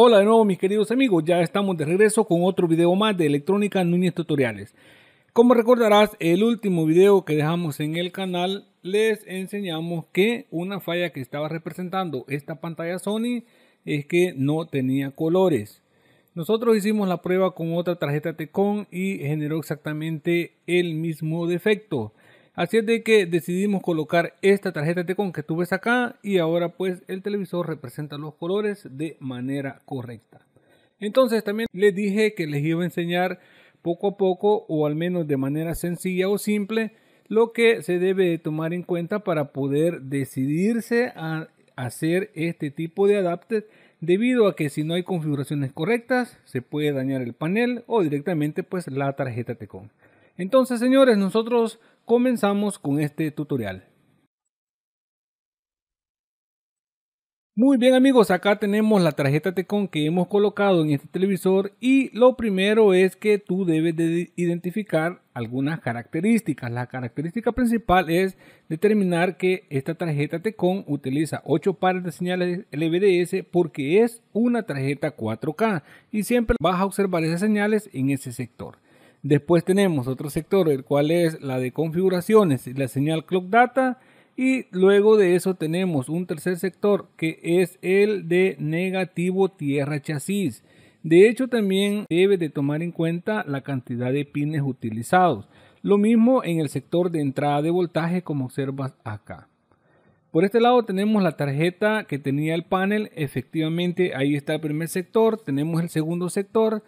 Hola de nuevo mis queridos amigos, ya estamos de regreso con otro video más de Electrónica Núñez Tutoriales. Como recordarás, el último video que dejamos en el canal les enseñamos que una falla que estaba representando esta pantalla Sony es que no tenía colores. Nosotros hicimos la prueba con otra tarjeta Tecon y generó exactamente el mismo defecto. Así es de que decidimos colocar esta tarjeta Tecon que tú ves acá y ahora pues el televisor representa los colores de manera correcta. Entonces también les dije que les iba a enseñar poco a poco o al menos de manera sencilla o simple lo que se debe de tomar en cuenta para poder decidirse a hacer este tipo de adapter debido a que si no hay configuraciones correctas se puede dañar el panel o directamente pues la tarjeta Tecon. Entonces señores nosotros comenzamos con este tutorial. Muy bien amigos, acá tenemos la tarjeta Tecon que hemos colocado en este televisor y lo primero es que tú debes de identificar algunas características. La característica principal es determinar que esta tarjeta Tecon utiliza 8 pares de señales LVDS porque es una tarjeta 4K y siempre vas a observar esas señales en ese sector. Después tenemos otro sector, el cual es la de configuraciones y la señal clock data. Y luego de eso tenemos un tercer sector que es el de negativo tierra chasis. De hecho también debe de tomar en cuenta la cantidad de pines utilizados. Lo mismo en el sector de entrada de voltaje como observas acá. Por este lado tenemos la tarjeta que tenía el panel. Efectivamente ahí está el primer sector. Tenemos el segundo sector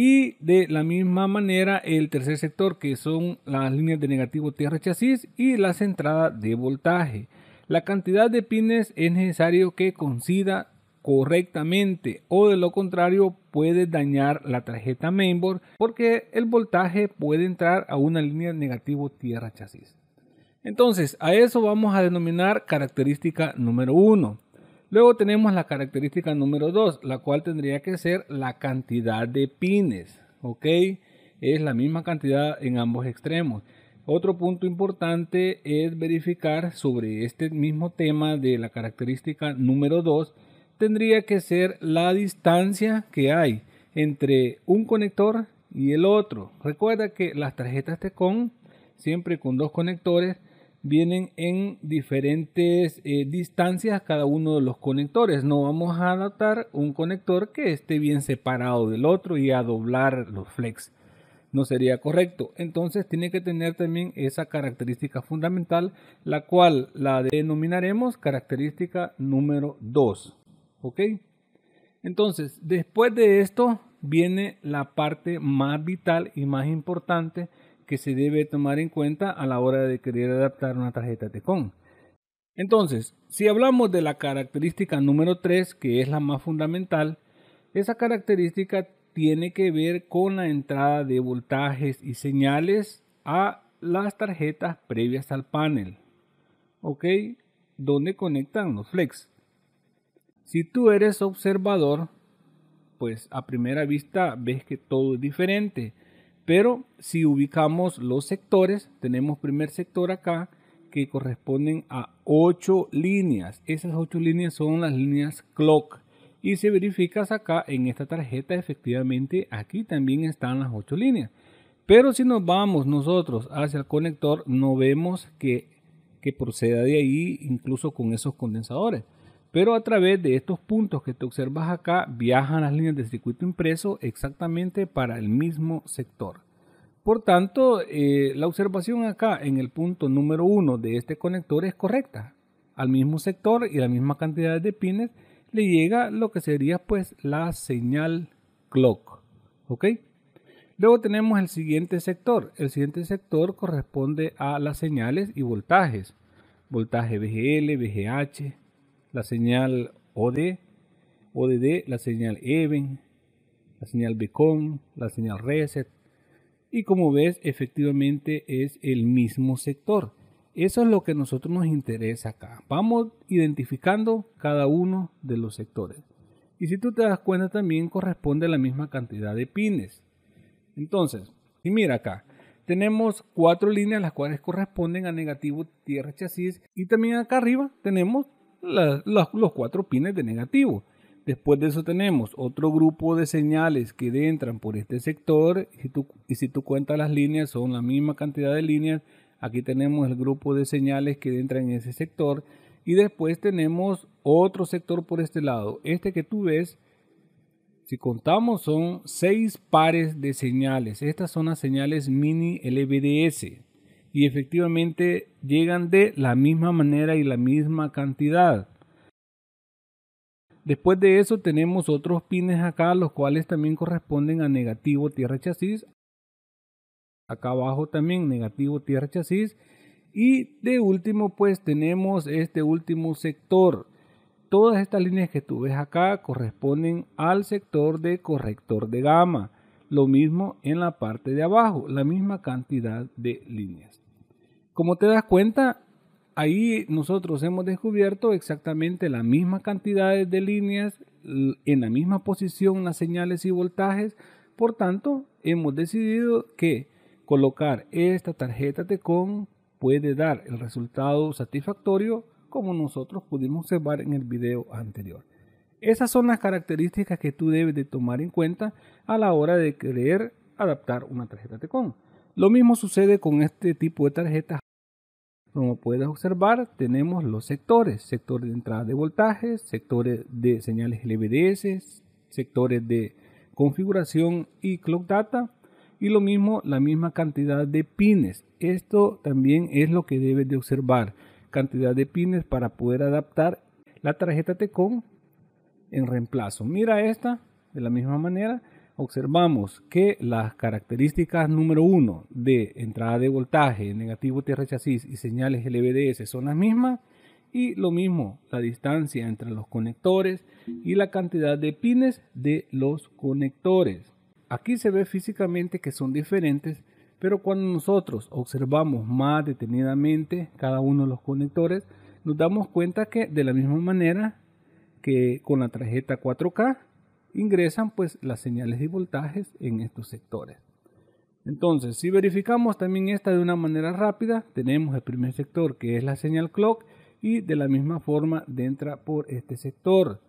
y de la misma manera el tercer sector que son las líneas de negativo tierra chasis y las entradas de voltaje. La cantidad de pines es necesario que coincida correctamente o de lo contrario puede dañar la tarjeta mainboard porque el voltaje puede entrar a una línea negativo tierra chasis. Entonces a eso vamos a denominar característica número 1. Luego tenemos la característica número 2, la cual tendría que ser la cantidad de pines. ¿Ok? Es la misma cantidad en ambos extremos. Otro punto importante es verificar sobre este mismo tema de la característica número 2, tendría que ser la distancia que hay entre un conector y el otro. Recuerda que las tarjetas Tecon, siempre con dos conectores, vienen en diferentes eh, distancias cada uno de los conectores. No vamos a adaptar un conector que esté bien separado del otro y a doblar los flex. No sería correcto. Entonces tiene que tener también esa característica fundamental, la cual la denominaremos característica número 2. ¿Ok? Entonces, después de esto viene la parte más vital y más importante que se debe tomar en cuenta a la hora de querer adaptar una tarjeta Tecon. Entonces, si hablamos de la característica número 3, que es la más fundamental, esa característica tiene que ver con la entrada de voltajes y señales a las tarjetas previas al panel. ¿Ok? Donde conectan los flex. Si tú eres observador, pues a primera vista ves que todo es diferente. Pero si ubicamos los sectores, tenemos primer sector acá que corresponden a 8 líneas. Esas 8 líneas son las líneas clock. Y si verificas acá en esta tarjeta, efectivamente aquí también están las 8 líneas. Pero si nos vamos nosotros hacia el conector, no vemos que, que proceda de ahí incluso con esos condensadores. Pero a través de estos puntos que te observas acá, viajan las líneas de circuito impreso exactamente para el mismo sector. Por tanto, eh, la observación acá en el punto número uno de este conector es correcta. Al mismo sector y la misma cantidad de pines le llega lo que sería pues la señal clock. ¿Ok? Luego tenemos el siguiente sector. El siguiente sector corresponde a las señales y voltajes. Voltaje VGL, VGH, la señal OD, ODD, la señal EVEN, la señal Beacon, la señal Reset. Y como ves, efectivamente es el mismo sector. Eso es lo que nosotros nos interesa acá. Vamos identificando cada uno de los sectores. Y si tú te das cuenta también corresponde a la misma cantidad de pines. Entonces, y mira acá, tenemos cuatro líneas las cuales corresponden a negativo tierra chasis y también acá arriba tenemos los cuatro pines de negativo. Después de eso tenemos otro grupo de señales que entran por este sector y, si tú cuentas las líneas son la misma cantidad de líneas. Aquí tenemos el grupo de señales que entran en ese sector y después tenemos otro sector por este lado. Este que tú ves, si contamos son seis pares de señales. Estas son las señales mini LVDS y efectivamente llegan de la misma manera y la misma cantidad. Después de eso tenemos otros pines acá, los cuales también corresponden a negativo tierra chasis. Acá abajo también negativo tierra chasis. Y de último pues tenemos este último sector. Todas estas líneas que tú ves acá corresponden al sector de corrector de gama. Lo mismo en la parte de abajo, la misma cantidad de líneas. Como te das cuenta, ahí nosotros hemos descubierto exactamente la misma cantidad de líneas en la misma posición las señales y voltajes. Por tanto, hemos decidido que colocar esta tarjeta TECON puede dar el resultado satisfactorio como nosotros pudimos observar en el video anterior. Esas son las características que tú debes de tomar en cuenta a la hora de querer adaptar una tarjeta TECON. Lo mismo sucede con este tipo de tarjetas como puedes observar, tenemos los sectores, sectores de entrada de voltajes, sectores de señales LVDS, sectores de configuración y clock data y lo mismo la misma cantidad de pines. Esto también es lo que debes de observar, cantidad de pines para poder adaptar la tarjeta TECON en reemplazo. Mira esta de la misma manera observamos que las características número uno de entrada de voltaje, negativo tierra chasis y señales LVDS son las mismas y lo mismo la distancia entre los conectores y la cantidad de pines de los conectores. Aquí se ve físicamente que son diferentes, pero cuando nosotros observamos más detenidamente cada uno de los conectores, nos damos cuenta que de la misma manera que con la tarjeta 4K ingresan pues las señales de voltajes en estos sectores. Entonces, si verificamos también esta de una manera rápida, tenemos el primer sector que es la señal clock y de la misma forma entra por este sector.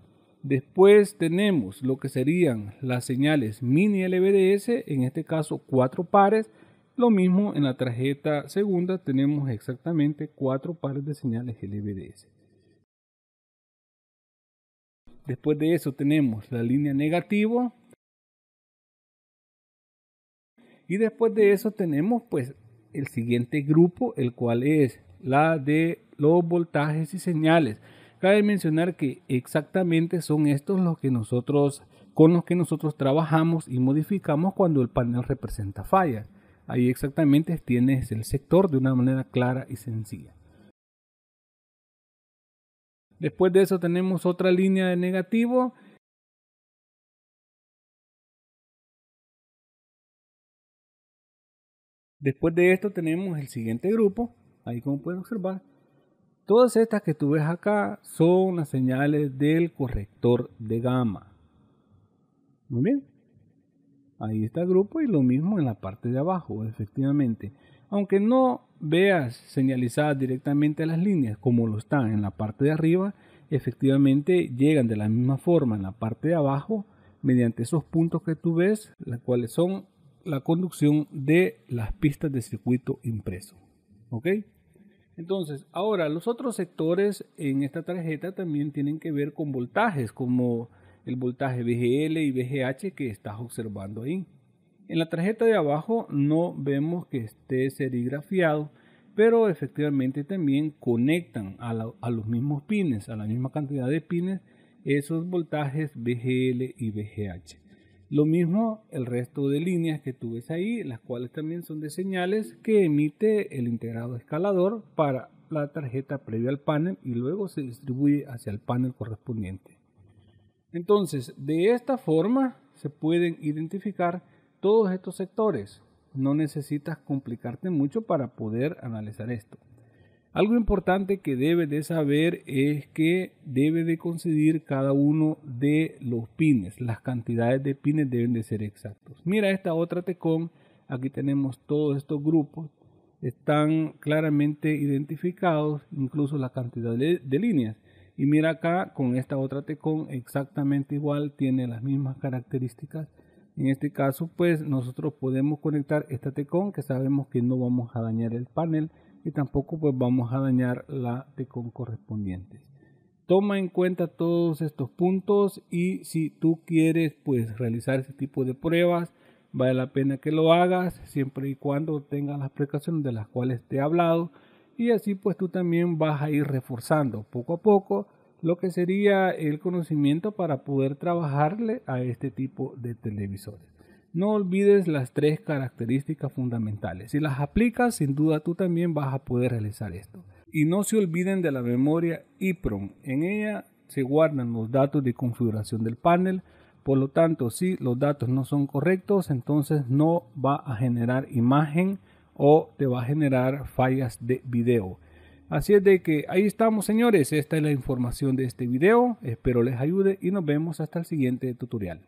Después tenemos lo que serían las señales mini LVDS, en este caso cuatro pares. Lo mismo en la tarjeta segunda tenemos exactamente cuatro pares de señales LVDS. Después de eso tenemos la línea negativo. Y después de eso tenemos pues el siguiente grupo, el cual es la de los voltajes y señales. Cabe mencionar que exactamente son estos los que nosotros con los que nosotros trabajamos y modificamos cuando el panel representa fallas. Ahí exactamente tienes el sector de una manera clara y sencilla. Después de eso tenemos otra línea de negativo. Después de esto tenemos el siguiente grupo. Ahí como pueden observar. Todas estas que tú ves acá son las señales del corrector de gama. Muy bien. Ahí está el grupo y lo mismo en la parte de abajo, efectivamente. Aunque no veas señalizadas directamente las líneas como lo están en la parte de arriba, efectivamente llegan de la misma forma en la parte de abajo mediante esos puntos que tú ves, las cuales son la conducción de las pistas de circuito impreso. ¿Ok? Entonces, ahora los otros sectores en esta tarjeta también tienen que ver con voltajes, como el voltaje VGL y VGH que estás observando ahí. En la tarjeta de abajo no vemos que esté serigrafiado, pero efectivamente también conectan a, los mismos pines, a la misma cantidad de pines, esos voltajes VGL y VGH. Lo mismo el resto de líneas que tú ves ahí, las cuales también son de señales que emite el integrado escalador para la tarjeta previa al panel y luego se distribuye hacia el panel correspondiente. Entonces, de esta forma se pueden identificar todos estos sectores. No necesitas complicarte mucho para poder analizar esto. Algo importante que debes de saber es que debe de coincidir cada uno de los pines. Las cantidades de pines deben de ser exactos. Mira esta otra tecón. Aquí tenemos todos estos grupos. Están claramente identificados, incluso la cantidad de, de líneas. Y mira acá con esta otra Tecon exactamente igual, tiene las mismas características. En este caso pues nosotros podemos conectar esta Tecon que sabemos que no vamos a dañar el panel y tampoco pues vamos a dañar la Tecon correspondiente. Toma en cuenta todos estos puntos y si tú quieres pues realizar este tipo de pruebas vale la pena que lo hagas siempre y cuando tengas las precauciones de las cuales te he hablado y así pues tú también vas a ir reforzando poco a poco lo que sería el conocimiento para poder trabajarle a este tipo de televisores. No olvides las tres características fundamentales. Si las aplicas, sin duda tú también vas a poder realizar esto. Y no se olviden de la memoria EEPROM. En ella se guardan los datos de configuración del panel. Por lo tanto, si los datos no son correctos, entonces no va a generar imagen o te va a generar fallas de video. Así es de que ahí estamos señores, esta es la información de este video, espero les ayude y nos vemos hasta el siguiente tutorial.